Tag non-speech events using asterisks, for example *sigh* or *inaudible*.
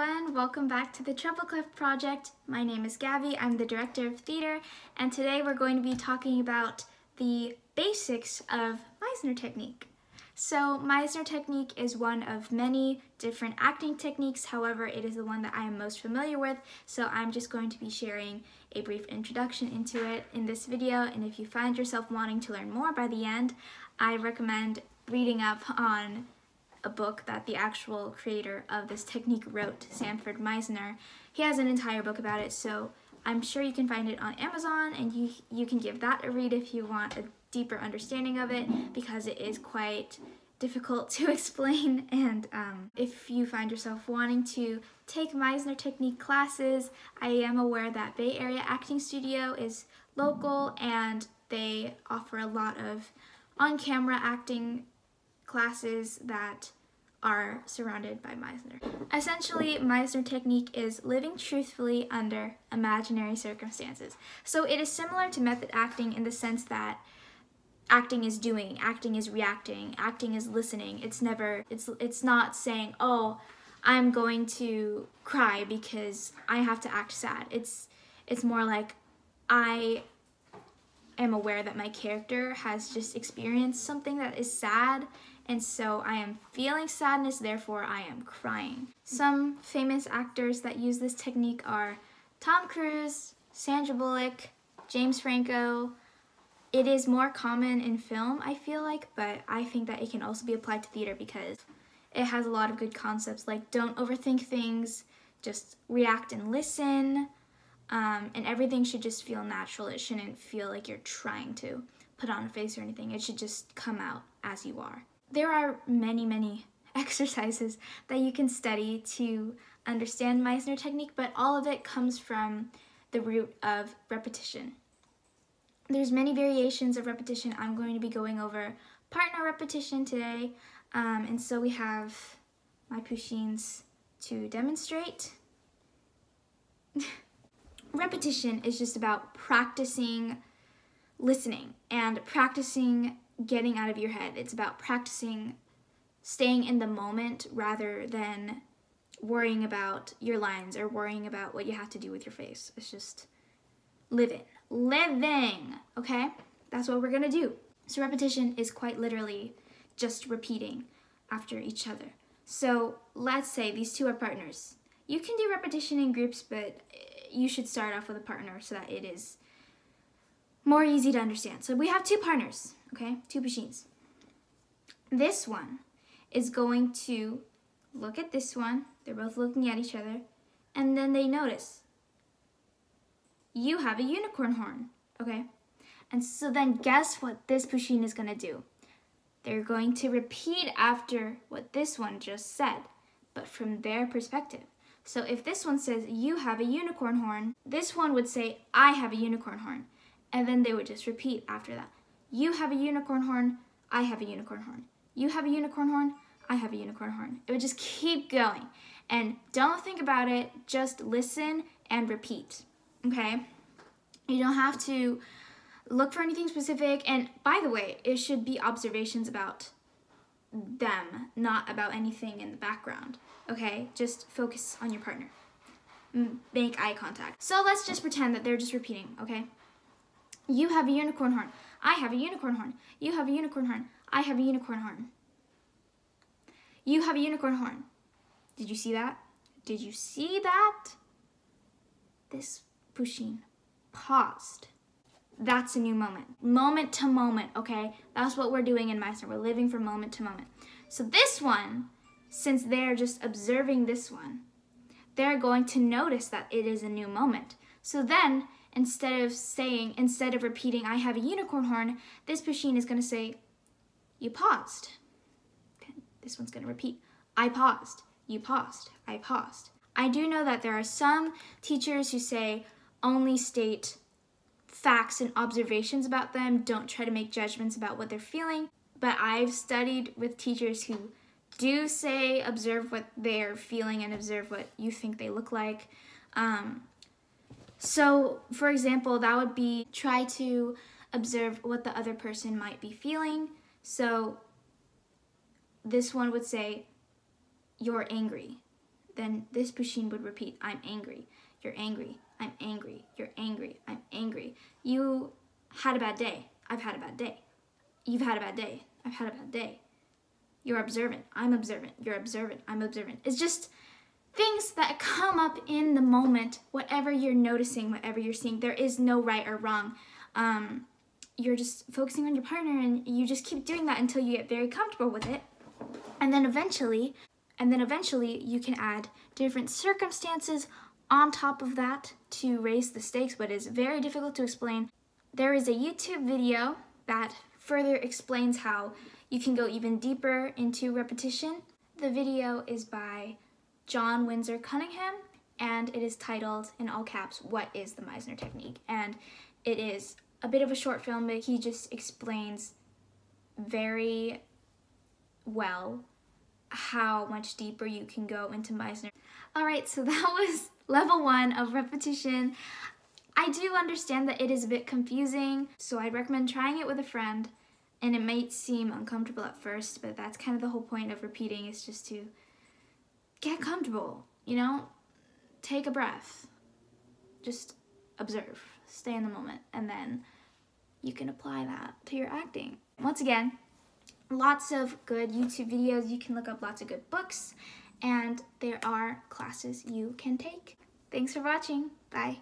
everyone, welcome back to the Treble Clef Project. My name is Gabby, I'm the Director of Theater, and today we're going to be talking about the basics of Meisner technique. So Meisner technique is one of many different acting techniques, however it is the one that I am most familiar with, so I'm just going to be sharing a brief introduction into it in this video, and if you find yourself wanting to learn more by the end, I recommend reading up on a book that the actual creator of this technique wrote, Sanford Meisner. He has an entire book about it, so I'm sure you can find it on Amazon and you, you can give that a read if you want a deeper understanding of it because it is quite difficult to *laughs* explain and um, if you find yourself wanting to take Meisner technique classes, I am aware that Bay Area Acting Studio is local and they offer a lot of on-camera acting classes that are surrounded by Meisner. Essentially, Meisner technique is living truthfully under imaginary circumstances. So it is similar to method acting in the sense that acting is doing, acting is reacting, acting is listening. It's never it's it's not saying, "Oh, I'm going to cry because I have to act sad." It's it's more like I am aware that my character has just experienced something that is sad and so I am feeling sadness, therefore I am crying. Some famous actors that use this technique are Tom Cruise, Sandra Bullock, James Franco. It is more common in film, I feel like, but I think that it can also be applied to theater because it has a lot of good concepts like don't overthink things, just react and listen, um, and everything should just feel natural. It shouldn't feel like you're trying to put on a face or anything. It should just come out as you are there are many, many *laughs* exercises that you can study to understand Meisner technique, but all of it comes from the root of repetition. There's many variations of repetition. I'm going to be going over partner repetition today, um, and so we have my Pusheens to demonstrate. *laughs* repetition is just about practicing listening and practicing getting out of your head. It's about practicing staying in the moment rather than worrying about your lines or worrying about what you have to do with your face. It's just living. Living, okay? That's what we're gonna do. So repetition is quite literally just repeating after each other. So let's say these two are partners. You can do repetition in groups, but you should start off with a partner so that it is more easy to understand. So we have two partners okay? Two machines. This one is going to look at this one. They're both looking at each other. And then they notice, you have a unicorn horn, okay? And so then guess what this Pusheen is gonna do? They're going to repeat after what this one just said, but from their perspective. So if this one says, you have a unicorn horn, this one would say, I have a unicorn horn. And then they would just repeat after that. You have a unicorn horn, I have a unicorn horn. You have a unicorn horn, I have a unicorn horn. It would just keep going. And don't think about it, just listen and repeat, okay? You don't have to look for anything specific. And by the way, it should be observations about them, not about anything in the background, okay? Just focus on your partner. Make eye contact. So let's just pretend that they're just repeating, okay? You have a unicorn horn. I have a unicorn horn. You have a unicorn horn. I have a unicorn horn. You have a unicorn horn. Did you see that? Did you see that? This Pusheen paused. That's a new moment. Moment to moment, okay? That's what we're doing in Meisner. We're living from moment to moment. So this one, since they're just observing this one, they're going to notice that it is a new moment. So then instead of saying, instead of repeating, I have a unicorn horn, this Pusheen is going to say, you paused. Okay, this one's going to repeat, I paused, you paused, I paused. I do know that there are some teachers who say only state facts and observations about them, don't try to make judgments about what they're feeling. But I've studied with teachers who do say observe what they're feeling and observe what you think they look like. Um, so, for example, that would be try to observe what the other person might be feeling. So, this one would say, You're angry. then this Pusheen would repeat, I'm angry, you're angry, I'm angry, you're angry, I'm angry. You had a bad day, I've had a bad day. You've had a bad day, I've had a bad day. You're observant, I'm observant, you're observant, I'm observant. It's just things that *laughs* come up in the moment, whatever you're noticing, whatever you're seeing. There is no right or wrong. Um, you're just focusing on your partner and you just keep doing that until you get very comfortable with it. And then eventually, and then eventually you can add different circumstances on top of that to raise the stakes, but it's very difficult to explain. There is a YouTube video that further explains how you can go even deeper into repetition. The video is by John Windsor Cunningham and it is titled in all caps, What is the Meisner Technique? And it is a bit of a short film, but he just explains very well how much deeper you can go into Meisner. All right, so *laughs* that was level one of repetition. I do understand that it is a bit confusing, so I'd recommend trying it with a friend. And it might seem uncomfortable at first, but that's kind of the whole point of repeating is just to get comfortable, you know? Take a breath. Just observe, stay in the moment, and then you can apply that to your acting. Once again, lots of good YouTube videos. You can look up lots of good books, and there are classes you can take. Thanks for watching. Bye.